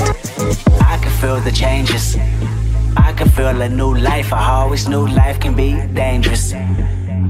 I can feel the changes. I can feel a new life. I always knew life can be dangerous.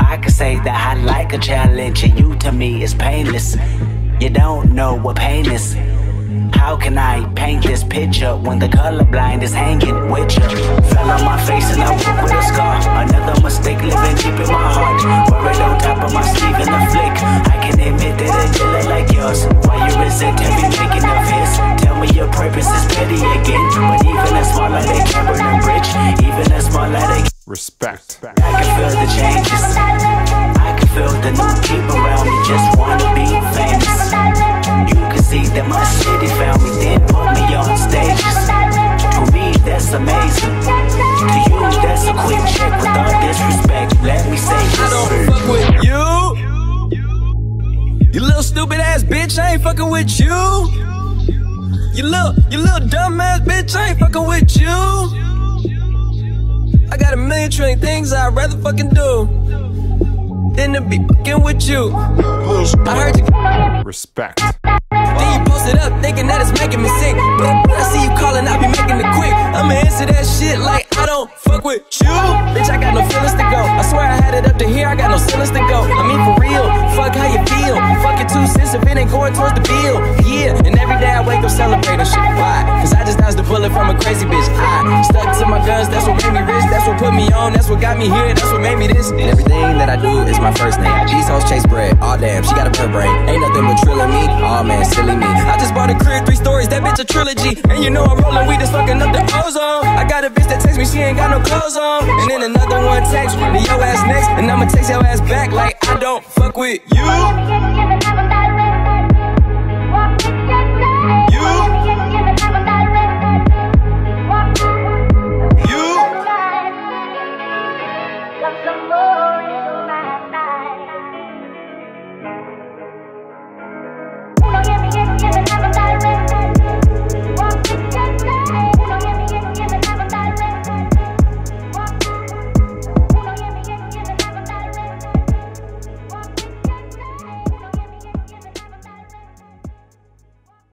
I can say that I like a challenge and you to me is painless. You don't know what pain is. How can I paint this picture when the color blind is hanging with you? Fell on my face and I woke with a scar. Smaller they Respect. I can feel the changes. I can feel the new people around me just wanna be famous. You can see that my city found me, then put me on stages. To me, that's amazing. To you, that's a quick check with all disrespect. Let me say I don't this. fuck with you. You little stupid ass bitch, I ain't fucking with you. You little, you little dumb ass bitch, I ain't fucking with you. I got a million trillion things I'd rather fucking do than to be fucking with you. I heard you. Respect. Then you post it up thinking that it's making me sick. But when I see you calling, I be making it quick. I'ma answer that shit like I don't fuck with you. Bitch, I got no feelings to go. On, that's what got me here, that's what made me this. And everything that I do is my first name. These hoes chase bread. Aw, damn, she got a bird brain. Ain't nothing but trilling me. Aw, man, silly me. I just bought a crib, three stories, that bitch a trilogy. And you know I'm rolling weed, that's fucking up the ozone. I got a bitch that text me, she ain't got no clothes on. And then another one text me, yo ass next. And I'ma text your ass back like I don't fuck with you.